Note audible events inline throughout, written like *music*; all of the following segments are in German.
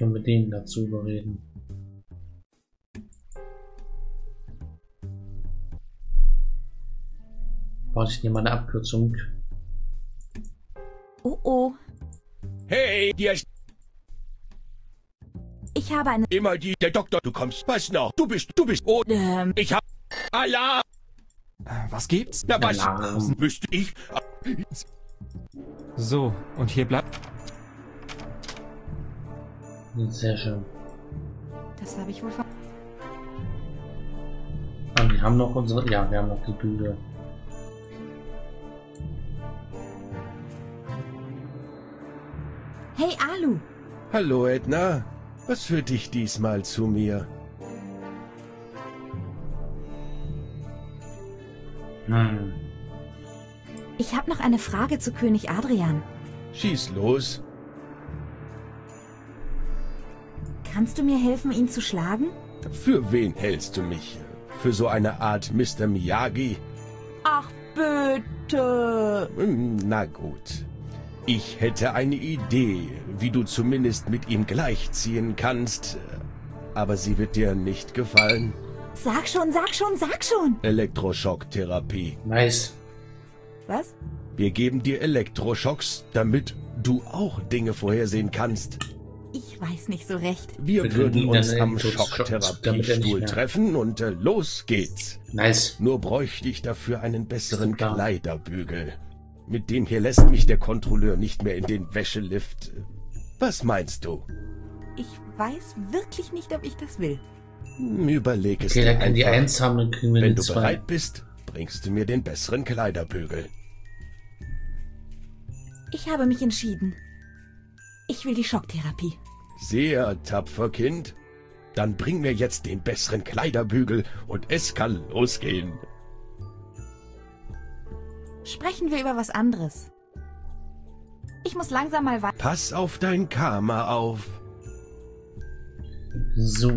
können wir den dazu überreden. Warte, ich nehme mal eine Abkürzung. Oh oh, Hey, hier ist ich habe eine... immer die, der Doktor. Du kommst, was noch? Du bist, du bist, oh, Ähm, ich hab, Alarm. Was gibt's? Na, was Alarm. müsste ich? So, und hier bleibt. Sehr schön. das habe ich wohl ver... Ah, wir haben noch unsere. Ja, wir haben noch die Bügel. Hey Alu, Hallo, Edna. Was führt dich diesmal zu mir? Hm. ich habe noch eine Frage zu König Adrian. Schieß los. Kannst du mir helfen, ihn zu schlagen? Für wen hältst du mich? Für so eine Art Mr. Miyagi? Ach bitte. Hm, Na gut. Ich hätte eine Idee, wie du zumindest mit ihm gleichziehen kannst. Aber sie wird dir nicht gefallen. Sag schon, sag schon, sag schon. Elektroschocktherapie. Nice. Was? Wir geben dir Elektroschocks, damit du auch Dinge vorhersehen kannst. Ich weiß nicht so recht. Wir Wir würden uns am er Schocktherapiestuhl treffen und äh, los geht's. Nice. Nur bräuchte ich dafür einen besseren. Kleiderbügel. Mit dem hier lässt mich der Kontrolleur nicht mehr in den Wäschelift. Was meinst du? Ich weiß wirklich nicht, ob ich das will. Hm, Überleg es Okay, dir dann kann die. 1 haben, dann kriegen wir Wenn du 2. bereit bist, bringst du mir den besseren Kleiderbügel. Ich habe mich entschieden. Ich will die Schocktherapie. Sehr tapfer, Kind. Dann bring mir jetzt den besseren Kleiderbügel und es kann losgehen. Sprechen wir über was anderes. Ich muss langsam mal weiter. Pass auf dein Karma auf. So.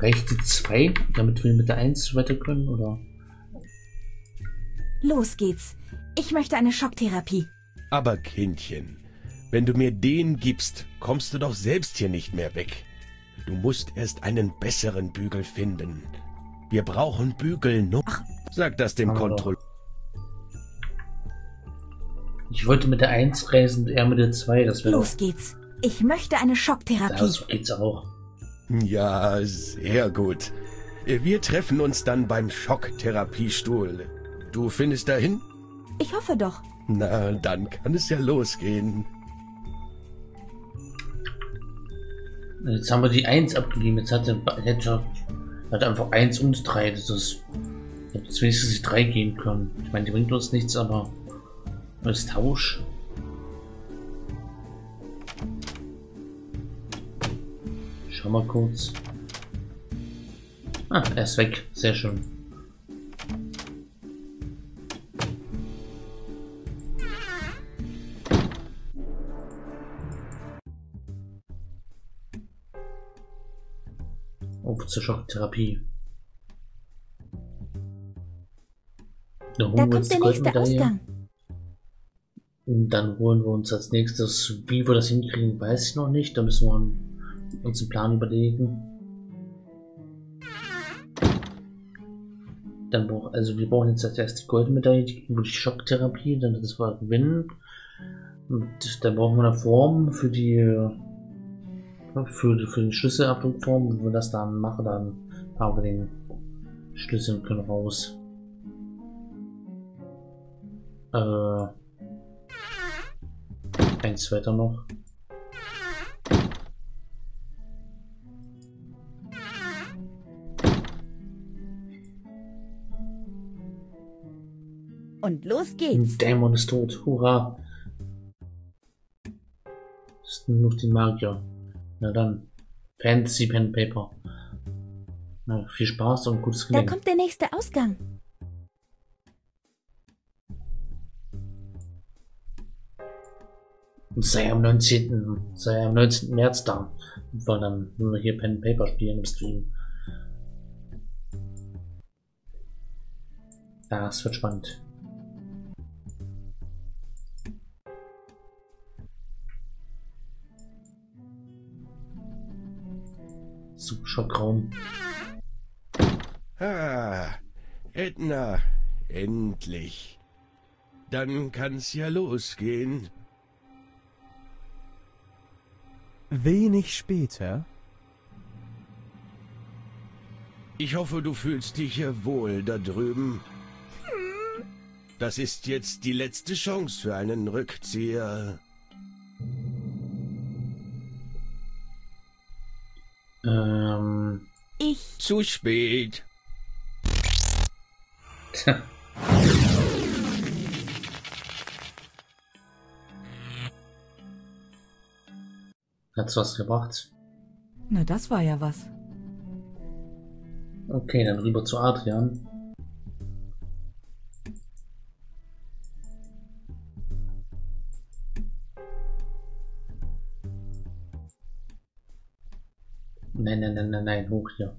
Reicht die 2, damit wir mit der 1 weiter können, oder? Los geht's. Ich möchte eine Schocktherapie. Aber Kindchen, wenn du mir den gibst, kommst du doch selbst hier nicht mehr weg. Du musst erst einen besseren Bügel finden. Wir brauchen Bügel nur. Sag das dem. Kontrolleur. Ich wollte mit der 1 reisen, er mit der 2, das wäre Los geht's. Ich möchte eine. Schocktherapie. Ja, so geht's auch. Ja, sehr gut. Wir treffen uns dann beim Schocktherapiestuhl. Du findest dahin? Ich hoffe doch. Na, dann kann es ja losgehen. Jetzt haben wir die 1 abgegeben, jetzt hat er hätte er hat einfach 1 und 3, das ist. Jetzt wenigstens die 3 gehen können. Ich meine, die bringt uns nichts, aber als Tausch. Schau mal kurz. Ah, er ist weg. Sehr schön. Zur Schocktherapie. Da holen Da wir uns kommt die der nächste Goldmedaille. Ausgang. Und dann holen wir uns als nächstes, wie wir das hinkriegen, weiß ich noch nicht. Da müssen wir uns einen Plan überlegen. Dann brauch, also wir brauchen jetzt als erstes die Goldmedaille, die kriegen wir die Schocktherapie, dann das wir gewinnen. Und dann brauchen wir eine Form für die für, für den Schlüsselabdruckform. Wenn wir das dann machen, dann haben wir den Schlüssel und können raus. Äh, eins weiter noch. Und los geht's. Dämon ist tot. Hurra. Das ist nur noch die Magier. Na dann. Fantasy Pen Paper. Na, viel Spaß und gutes Da Gelingen. kommt der nächste Ausgang. Sei am 19. sei am 19. März da. Weil dann nur hier Pen Paper spielen im Stream. Ja, es wird spannend. Super Schockraum. Ah, Edna, endlich. Dann kann's ja losgehen. Wenig später. Ich hoffe, du fühlst dich hier wohl da drüben. Das ist jetzt die letzte Chance für einen Rückzieher. Ähm. Ich. Zu spät. Hat's was gebracht? Na, das war ja was. Okay, dann rüber zu Adrian. Nein, nein, nein, nein, nein, hoch hier.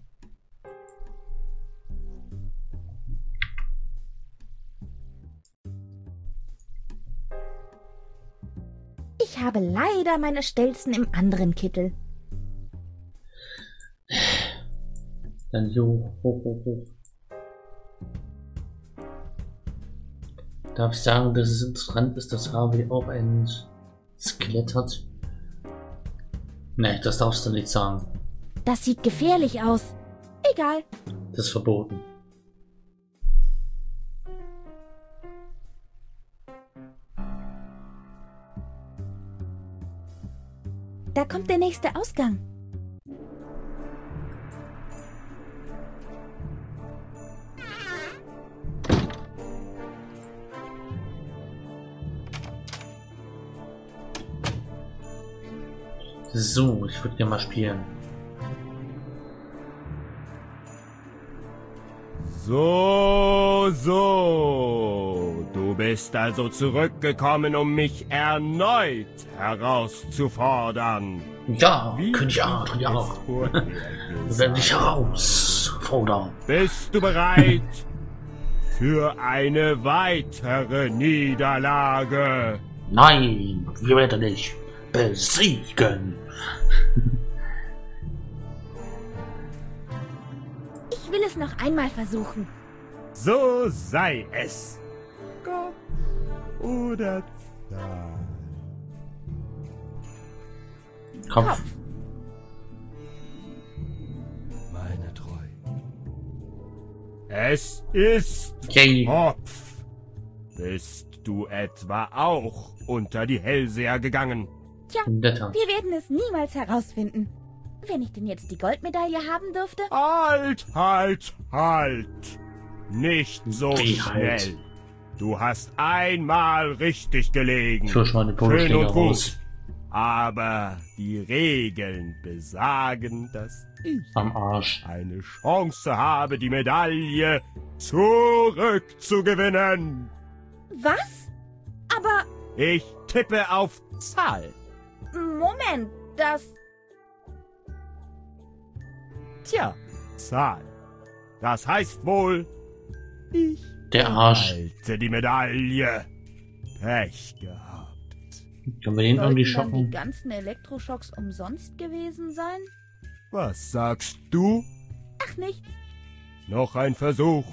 Ich habe leider meine Stelzen im anderen Kittel. Dann hier hoch, hoch, hoch, hoch. Darf ich sagen, dass es interessant ist, dass Harvey auch ein Skelett hat? Nee, das darfst du nicht sagen. Das sieht gefährlich aus. Egal. Das ist verboten. Da kommt der nächste Ausgang. So, ich würde gerne mal spielen. So, so. Du bist also zurückgekommen, um mich erneut herauszufordern. Ja, Wie König *laughs* ich es vorher Wenn dich gesagt herausfordern. Bist du bereit für eine weitere Niederlage? Nein, wir werden dich besiegen. Ich will es noch einmal versuchen. So sei es. Gott oder Zahl. Kopf. Meine Treu. Es ist Yay. Kopf. Bist du etwa auch unter die Hellseher gegangen? Netter. Wir werden es niemals herausfinden. Wenn ich denn jetzt die Goldmedaille haben dürfte? Halt, halt, halt! Nicht so Wie schnell. halt? Du hast einmal richtig gelegen. Schön und gut. raus. Aber die Regeln besagen, dass ich Am Arsch. eine Chance habe, die Medaille zurückzugewinnen. Was? Aber Ich tippe auf Zahl. Moment, das. Tja, Zahl. Das heißt wohl, ich Der Arsch. halte die Medaille. Pech gehabt. Können wir den irgendwie Sollten dann die schocken? ganzen Elektroschocks umsonst gewesen sein? Was sagst du? Ach nichts. Noch ein Versuch.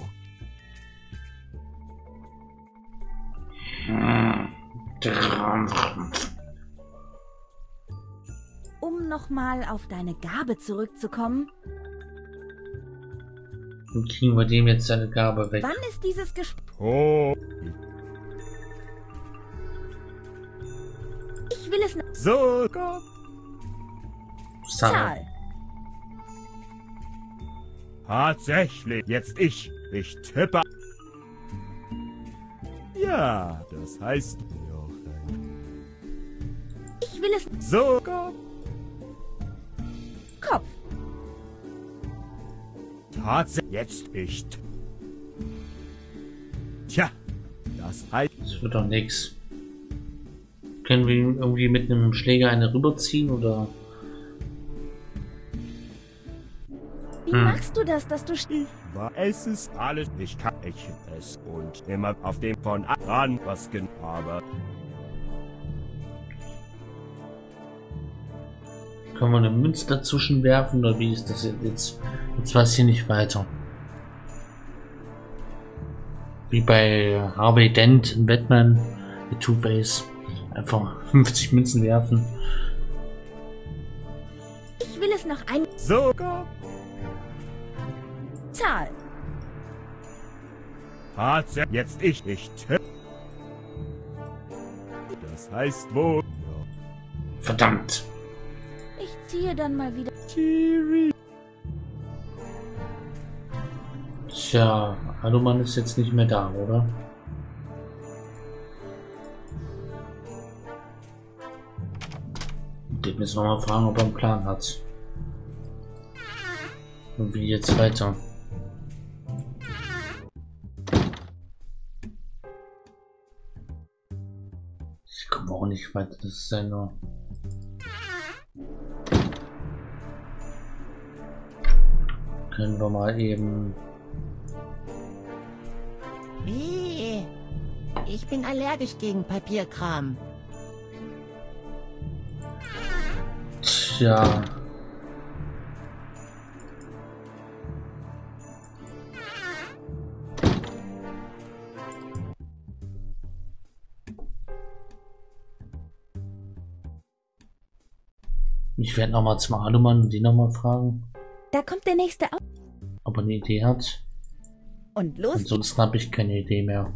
Um nochmal auf deine Gabe zurückzukommen, Dann kriegen wir dem jetzt seine Gabe weg. wann ist dieses Gespräch? Oh, Ich will es noch. so. Gott. Zahl. Tatsächlich. Jetzt ich. Ich tippe. Ja, das heißt. Ich will es. So. Gott. Tatsächlich. Jetzt ich. Tja, das heißt. Das wird doch nix. Können wir irgendwie mit einem Schläger eine rüberziehen oder? Wie Hm. machst du das, dass du. st- war es ist alles. Ich kann ich es und immer auf dem von an was genau. Aber Können wir eine Münze dazwischen werfen oder wie ist das jetzt? Jetzt, weiß ich nicht weiter. Wie bei Harvey Dent in Batman, die Two-Face. Einfach *laughs* 50 Münzen werfen. Ich will es noch ein Sogar Zahl. Tatsache jetzt ich nicht. Das heißt wohl. Verdammt. Ich ziehe dann mal wieder. Tja, Aluman ist jetzt nicht mehr da, oder? Den müssen wir mal fragen, ob er einen Plan hat. Und wie jetzt weiter? Ich komme auch nicht weiter, das ist ja nur... Können wir mal eben... Wie? Ich bin allergisch gegen Papierkram. Tja. Ich werde nochmal zum Alumann und die nochmal fragen, Da kommt der nächste auf. ob er eine Idee hat. Und los. Ansonsten habe ich keine Idee mehr.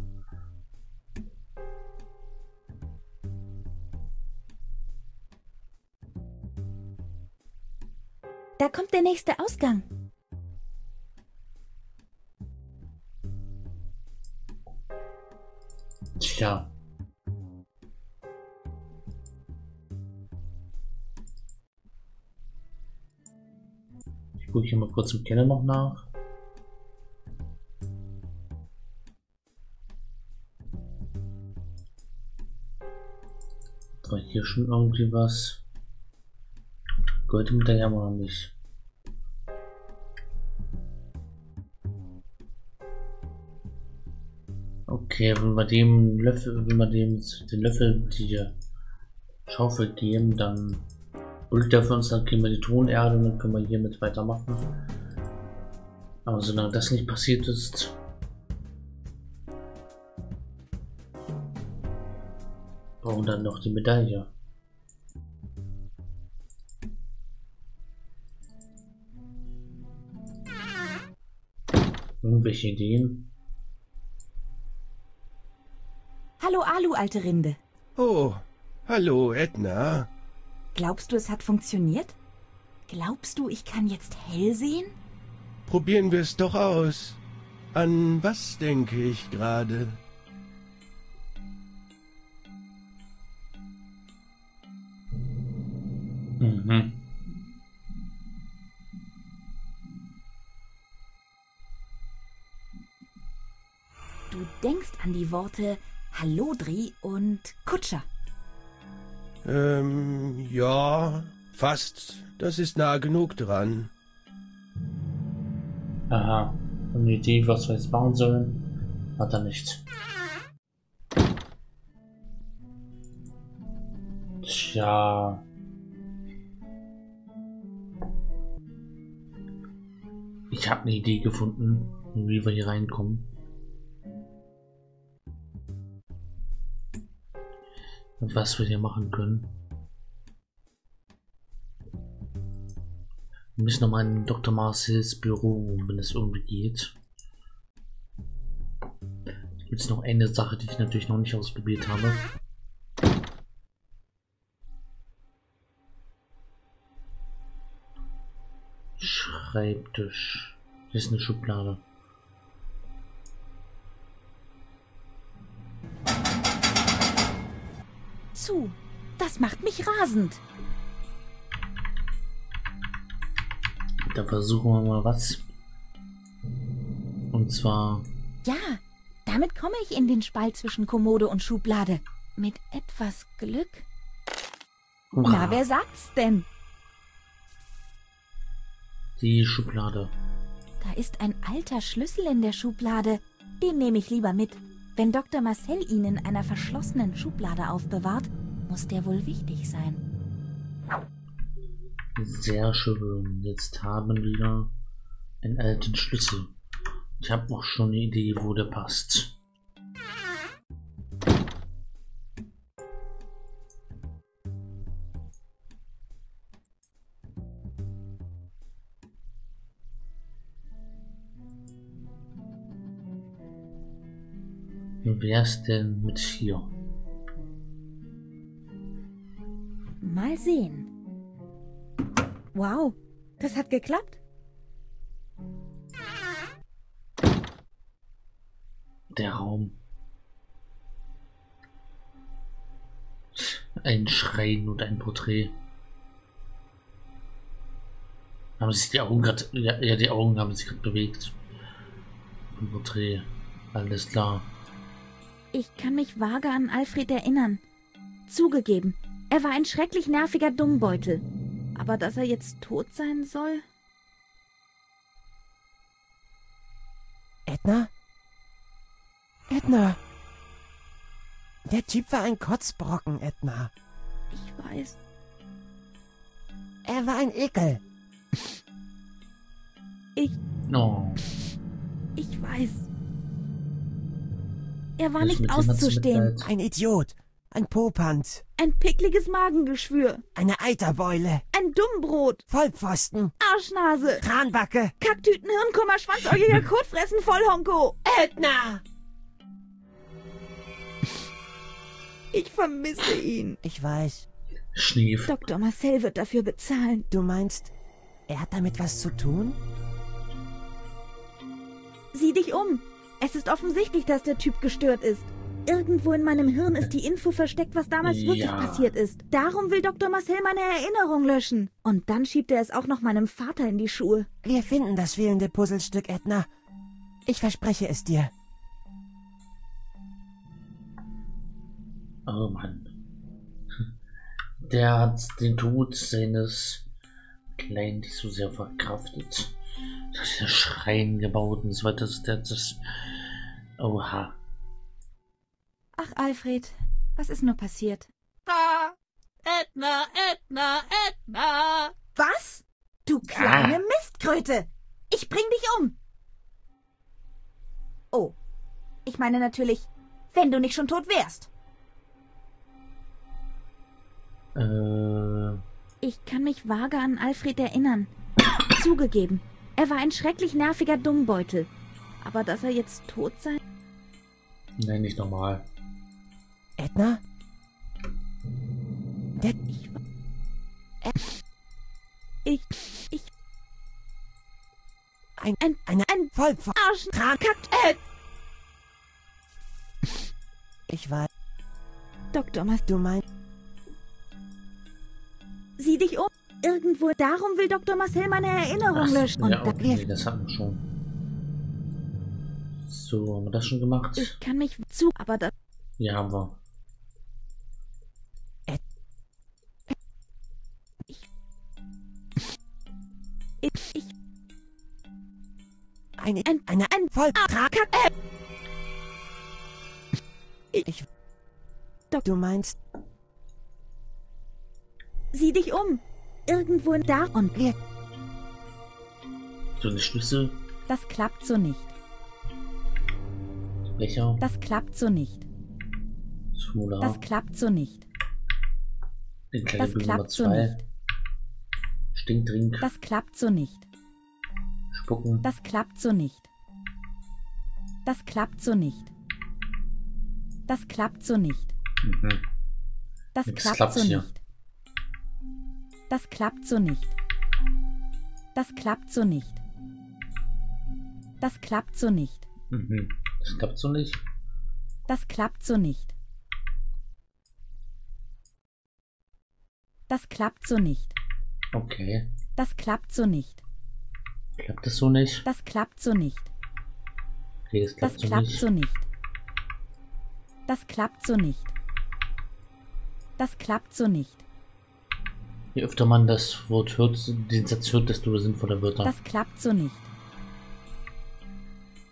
Da kommt der nächste Ausgang. Tja. Ich gucke hier mal kurz im Keller noch nach. War hier schon irgendwie was? Goldmedaille haben wir noch nicht. Okay, wenn wir dem Löffel, wenn wir dem den Löffel die Schaufel geben, dann holt er für uns, dann kriegen wir die Tonerde und dann können wir hiermit weitermachen. Aber solange das nicht passiert ist, brauchen dann noch die Medaille. Irgendwelche Ideen? Hallo Alu, alte Rinde. Oh, hallo, Edna. Glaubst du, es hat funktioniert? Glaubst du, ich kann jetzt hell sehen? Probieren wir es doch aus. An was denke ich gerade? Mhm. Du denkst an die Worte Hallodri und Kutscher. Ähm, ja, fast. Das ist nah genug dran. Aha. Eine Idee, was wir jetzt machen sollen? Hat er nicht. Tja. Ich habe eine Idee gefunden, wie wir hier reinkommen. Und was wir hier machen können. Wir müssen nochmal in Dr. Marcels Büro, wenn es irgendwie geht. Gibt es noch eine Sache, die ich natürlich noch nicht ausprobiert habe. Schreibtisch. Hier ist eine Schublade. Zu. Das macht mich rasend. Da versuchen wir mal was. Und zwar Ja, damit komme ich in den Spalt zwischen Kommode und Schublade. Mit etwas Glück. Na, wer sagt's denn? die Schublade. Da ist ein alter Schlüssel in der Schublade. Den nehme ich lieber mit. Wenn Dr. Marcel ihn in einer verschlossenen Schublade aufbewahrt, muss der wohl wichtig sein. Sehr schön. Jetzt haben wir einen alten Schlüssel. Ich habe auch schon eine Idee, wo der passt. Wie wär's denn mit hier? Mal sehen. Wow, das hat geklappt. Der Raum. Ein Schrein und ein Porträt. Haben sich die Augen gerade. Ja, ja, die Augen haben sich gerade bewegt. Ein Porträt. Alles klar. Ich kann mich vage an Alfred erinnern. Zugegeben, er war ein schrecklich nerviger Dummbeutel. Aber dass er jetzt tot sein soll? Edna? Edna! Der Typ war ein Kotzbrocken, Edna. Ich weiß. Er war ein Ekel. Ich, Oh, ich weiß. Er war nicht auszustehen. Ein Idiot. Ein Popant. Ein pickliges Magengeschwür. Eine Eiterbeule. Ein Dummbrot. Vollpfosten. Arschnase. Kranbacke. Kacktüten, Hirnkummer, schwanzäugiger *laughs* Kotfressen, Vollhonko. Edna! Ich vermisse ihn. Ich weiß. Schnief. Dr. Marcel wird dafür bezahlen. Du meinst, er hat damit was zu tun? Sieh dich um. Es ist offensichtlich, dass der Typ gestört ist. Irgendwo in meinem Hirn ist die Info versteckt, was damals wirklich Ja. passiert ist. Darum will Dr. Marcel meine Erinnerung löschen. Und dann schiebt er es auch noch meinem Vater in die Schuhe. Wir finden das fehlende Puzzlestück, Edna. Ich verspreche es dir. Oh Mann. Der hat den Tod seines Kleinen nicht so sehr verkraftet. Das ist der Schrein gebaut und so weiter. Das, das, das, oha. Ach, Alfred, was ist nur passiert? Ah, Edna, Edna, Edna. Was? Du kleine Mistkröte! Ich bring dich um! Oh, ich meine natürlich, wenn du nicht schon tot wärst. Äh, Ich kann mich vage an Alfred erinnern. Zugegeben, er war ein schrecklich nerviger Dummbeutel. Aber dass er jetzt tot sei? nein, nicht normal. Edna? Der, Ich, ich, ein, ein, eine, ein Vollpfosten. Arsch, kackt, äh, Ich weiß, Dr. Mas, du meinst, sieh dich um. Irgendwo, darum will Dr. Marcel meine Erinnerung Ach, löschen. Und ja, da, okay, das hatten wir schon. So, haben wir das schon gemacht? ich kann mich zu, aber das, Ja, haben wir. ich, ich, eine, ein, eine, ein. Kack, äh, Ich, Dok- du meinst, sieh dich um. Irgendwo da und wir, So, die Schlüssel. das klappt so nicht. Becher. Das klappt so nicht. Smola. Das klappt so nicht. Den das Nummer klappt so 2. nicht. Stinkdrink. Das klappt so nicht. Spucken. Das klappt so nicht. Das klappt so nicht. Das klappt so nicht. Mhm. Das klappt klappt so hier. nicht. Das klappt so nicht. Das klappt so nicht. Das klappt so nicht. Mhm. Das klappt so nicht. Das klappt so nicht. Das klappt so nicht. Okay. Das klappt so nicht. Klappt das so nicht? Das klappt so nicht. Okay, das Das klappt so klappt nicht. so nicht. Das klappt so nicht. Das klappt so nicht. Je öfter man das Wort hört, den Satz hört, desto sinnvoller wird er. Das klappt so nicht.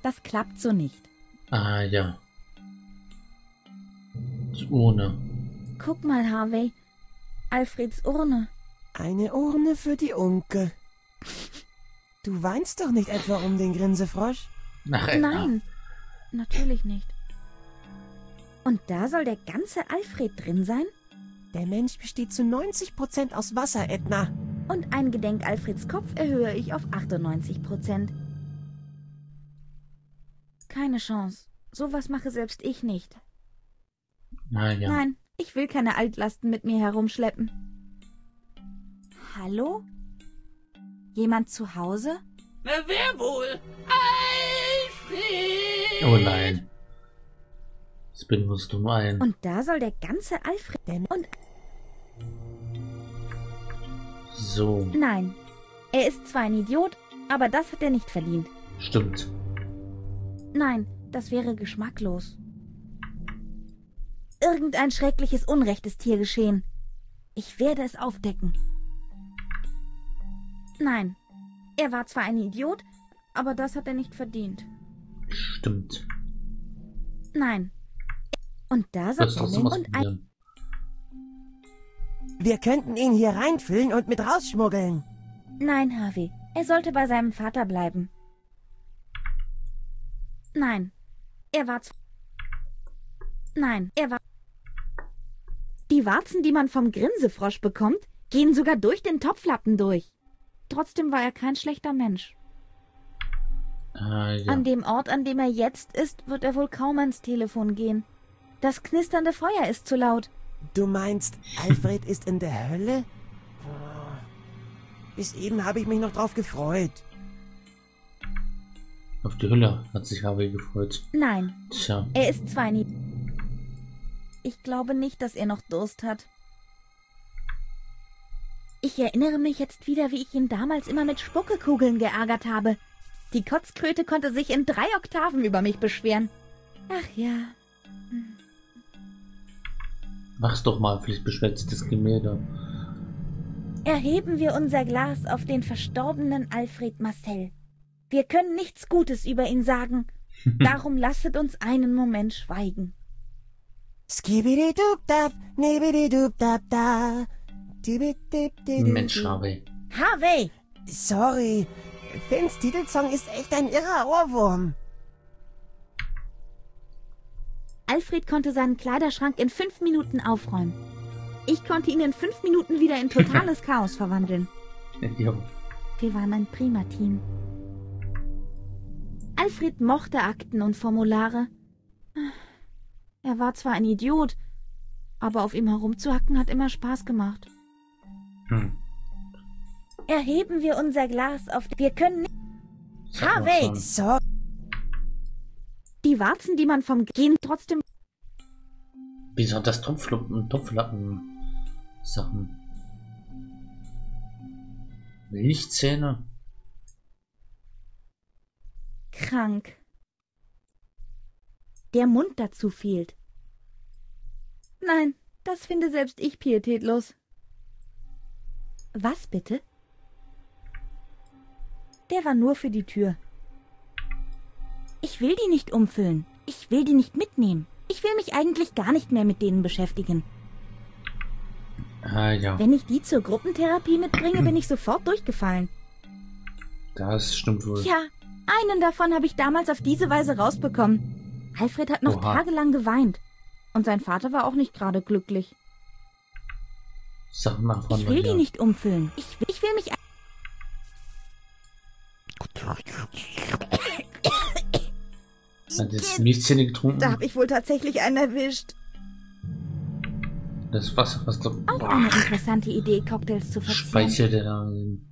Das klappt so nicht. Ah, ja. Die Urne. Guck mal, Harvey. Alfreds Urne. Eine Urne für die Unke. Du weinst doch nicht etwa um den Grinsefrosch? Ach, Edna. Nein, natürlich nicht. Und da soll der ganze Alfred drin sein? Der Mensch besteht zu 90% aus Wasser, Edna. Und ein Gedenk Alfreds Kopf erhöhe ich auf 98 Prozent. Keine Chance. Sowas mache selbst ich nicht. Na ja. Nein, ich will keine Altlasten mit mir herumschleppen. Hallo? Jemand zu Hause? Na, wer wohl? Alfred! Oh nein. Jetzt bin wirst du nur ein. Und da soll der ganze Alfred. Und So, nein, er ist zwar ein Idiot, aber das hat er nicht verdient. stimmt. Nein, das wäre geschmacklos. Irgendein schreckliches Unrecht ist hier geschehen. Ich werde es aufdecken. Nein, er war zwar ein Idiot, aber das hat er nicht verdient. Stimmt. Nein. Und da Sollst trotzdem und ein ausprobieren. Wir könnten ihn hier reinfüllen und mit rausschmuggeln. Nein, Harvey, er sollte bei seinem Vater bleiben. Nein, er war z Nein, er war Die Warzen, die man vom Grinsefrosch bekommt, gehen sogar durch den Topflappen durch. Trotzdem war er kein schlechter Mensch. Ah, ja. An dem Ort, an dem er jetzt ist, wird er wohl kaum ans Telefon gehen. Das knisternde Feuer ist zu laut. Du meinst, Alfred ist in der Hölle? Bis eben habe ich mich noch drauf gefreut. Auf die Hülle hat sich Harvey gefreut. Nein, Tja, er ist zwar nie. Ich glaube nicht, dass er noch Durst hat. Ich erinnere mich jetzt wieder, wie ich ihn damals immer mit Spuckekugeln geärgert habe. Die Kotzkröte konnte sich in drei Oktaven über mich beschweren. Ach ja, mach's doch mal, vielleicht beschwert sich das Gemälde. erheben wir unser Glas auf den verstorbenen Alfred Marcel. Wir können nichts Gutes über ihn sagen. *laughs* Darum lasset uns einen Moment schweigen. Mensch, Harvey. Harvey! Sorry, Finns Titelsong ist echt ein irrer Ohrwurm. Alfred konnte seinen Kleiderschrank in fünf Minuten aufräumen. Ich konnte ihn in fünf Minuten wieder in totales *laughs* Chaos verwandeln. Ja, Wir waren ein prima Team. Alfred mochte Akten und Formulare. Er war zwar ein Idiot, aber auf ihm herumzuhacken hat immer Spaß gemacht. hm. Erheben wir unser Glas auf. Wir können Harvey! So, Die Warzen, die man vom Gehen trotzdem. Das Topflappen, Topflappen Sachen? Milchzähne? krank. Der Mund dazu fehlt. Nein, das finde selbst ich pietätlos. Was bitte? Der war nur für die Tür. Ich will die nicht umfüllen. Ich will die nicht mitnehmen. Ich will mich eigentlich gar nicht mehr mit denen beschäftigen. Ah ja, Wenn ich die zur Gruppentherapie mitbringe, bin ich sofort durchgefallen. das stimmt wohl. Ja, einen davon habe ich damals auf diese Weise rausbekommen. Alfred hat noch Oha. tagelang geweint. Und sein Vater war auch nicht gerade glücklich. Sag mal von Ich will die nicht umfüllen. Ich will, ich will mich. Hat jetzt Milchzähne getrunken? Da habe ich wohl tatsächlich einen erwischt. Das Wasser, was doch. Auch eine interessante Idee, Cocktails zu verzieren. Speichert er da in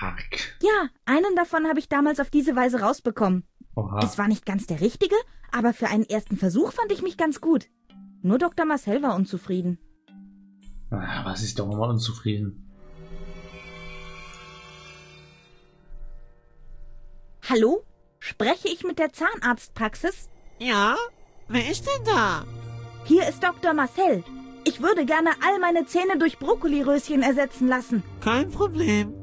Hack. Ja, einen davon habe ich damals auf diese Weise rausbekommen. Oha. Es war nicht ganz der richtige, aber für einen ersten Versuch fand ich mich ganz gut. Nur Dr. Marcel war unzufrieden. Ah, was ist doch immer unzufrieden? Hallo? Spreche ich mit der Zahnarztpraxis? Ja? Wer ist denn da? Hier ist Dr. Marcel. Ich würde gerne all meine Zähne durch Brokkoliröschen ersetzen lassen. Kein Problem.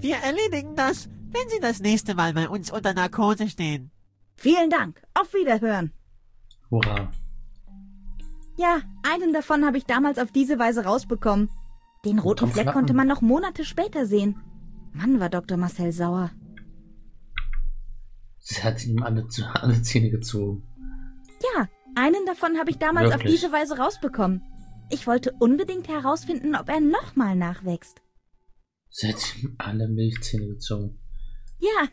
Wir erledigen das, wenn Sie das nächste Mal bei uns unter Narkose stehen. Vielen Dank. Auf Wiederhören. Hurra. Ja, einen davon habe ich damals auf diese Weise rausbekommen. Den roten Fleck konnte man noch Monate später sehen. Mann, war Dr. Marcel sauer. Sie hat ihm alle, *laughs* alle Zähne gezogen. Ja, einen davon habe ich damals auf Wirklich? diese Weise rausbekommen. Ich wollte unbedingt herausfinden, ob er nochmal nachwächst. Sie hat ihm alle Milchzähne gezogen. Ja,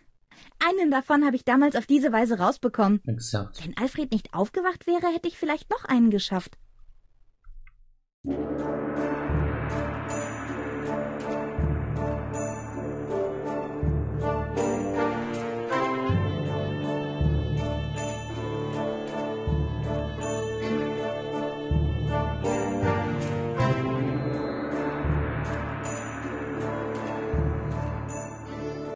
einen davon habe ich damals auf diese Weise rausbekommen. Exakt. Wenn Alfred nicht aufgewacht wäre, hätte ich vielleicht noch einen geschafft.